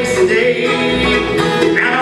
makes the day.